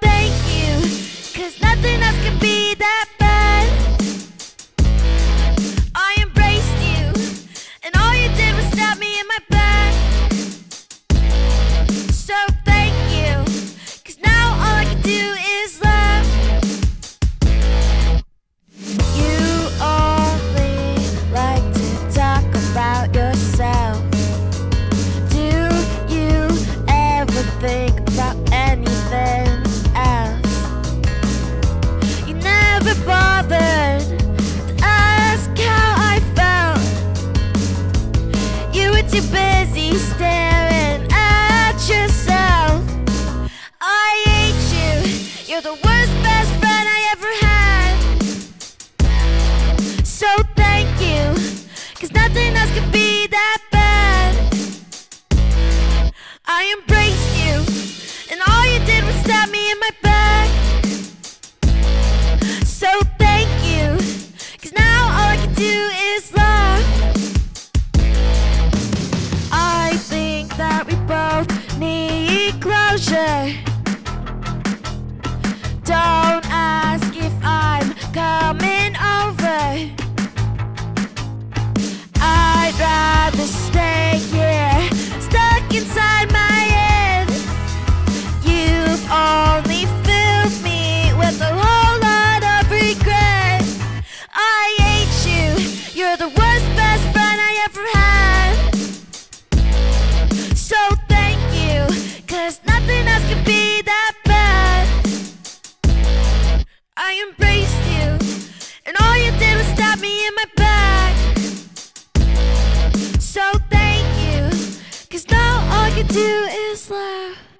thank you, cause nothing be bothered to ask how I felt. you were too busy staring at yourself. I hate you. You're the worst best friend I ever had. So thank you, cause nothing else could be that bad. I embraced you, and all you did was stab me in my back. Closure. Do is laugh.